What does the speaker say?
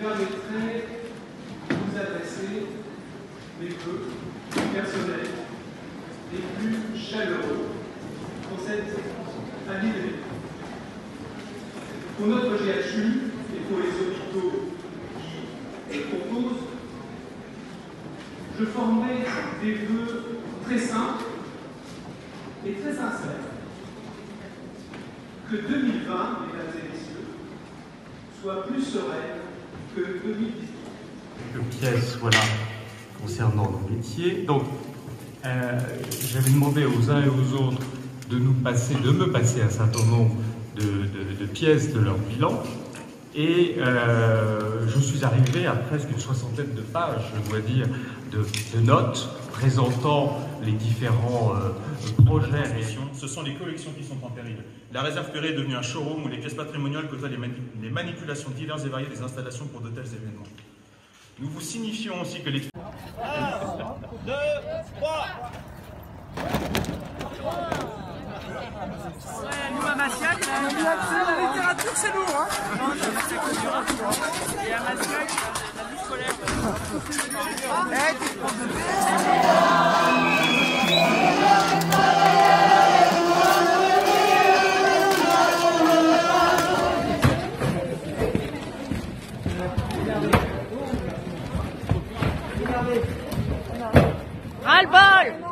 permettrait de vous adresser mes vœux personnels et plus chaleureux pour cette année 2020. Pour notre GHU et pour les hôpitaux qui le proposent, je formais des vœux très simples et très sincères. Que 2020, mesdames et messieurs, soit plus sereine que 2018. Quelques pièces, voilà, concernant nos métiers. Donc, euh, j'avais demandé aux uns et aux autres de nous passer, de me passer un certain nombre de, de- de pièces de leur bilan. Et euh, je suis arrivé à presque une soixantaine de pages, je dois dire, de, de notes présentant les différents euh, projets. Ce sont les collections qui sont en péril. La réserve Perret est devenue un showroom où les pièces patrimoniales côtoient les, mani- les manipulations diverses et variées des installations pour de tels événements. Nous vous signifions aussi que les Nous à Massiac, la littérature c'est lourd hein Et à Massiac, la vie scolaire. Ras-le-bol